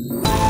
Música